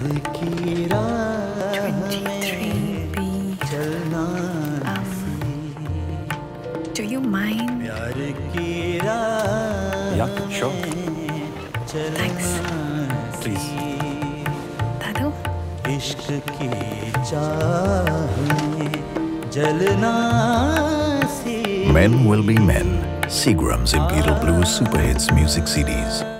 प्यार की राह में चलना Do you mind? प्यार की राह Yeah, sure. Thanks. Please. Dadu? इश्क की चाह में जलना Men Will Be Men, Seagram's Imperial Blues Super Hits music CDs.